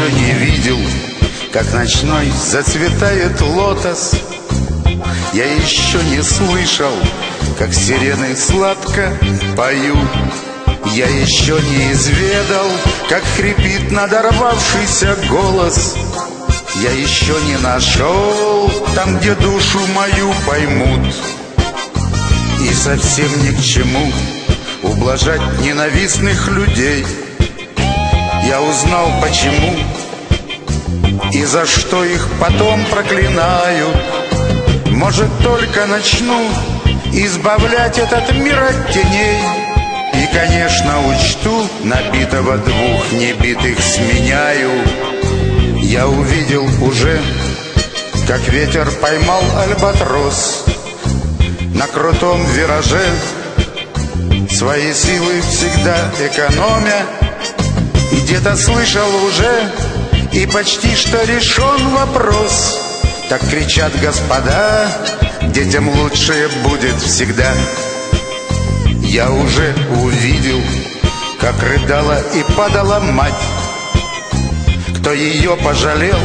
не видел, как ночной зацветает лотос. Я еще не слышал, как сирены сладко поют. Я еще не изведал, как хрипит надорвавшийся голос. Я еще не нашел там, где душу мою поймут. И совсем ни к чему ублажать ненавистных людей. Я узнал почему и за что их потом проклинают Может только начну избавлять этот мир от теней? И, конечно, учту набитого двух небитых сменяю. Я увидел уже, как ветер поймал альбатрос. На крутом вираже Свои силы всегда экономя. И где-то слышал уже И почти что решен вопрос. Так кричат господа Детям лучшее будет всегда. Я уже увидел Как рыдала и падала мать. Кто ее пожалел?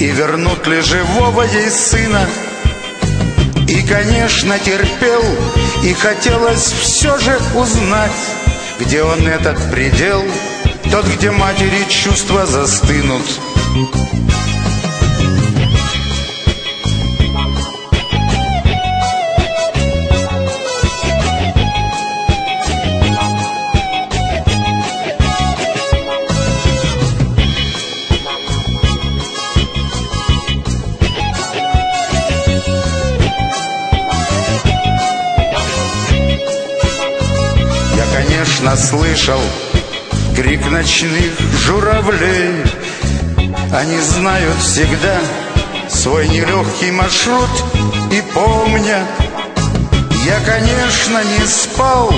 И вернут ли живого ей сына? И, конечно, терпел, и хотелось все же узнать, Где он этот предел, тот, где матери чувства застынут. конечно, слышал Крик ночных журавлей. Они знают всегда Свой нелегкий маршрут И помнят. Я, конечно, не спал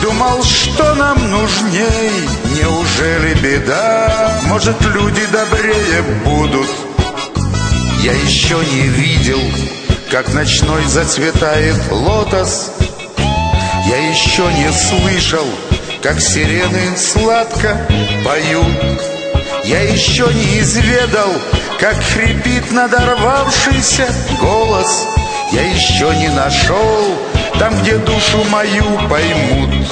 Думал, что нам нужней. Неужели беда? Может, люди добрее будут? Я еще не видел Как ночной зацветает лотос. Я еще не слышал, как сирены сладко поют. Я еще не изведал, как хрипит надорвавшийся голос. Я еще не нашел там, где душу мою поймут.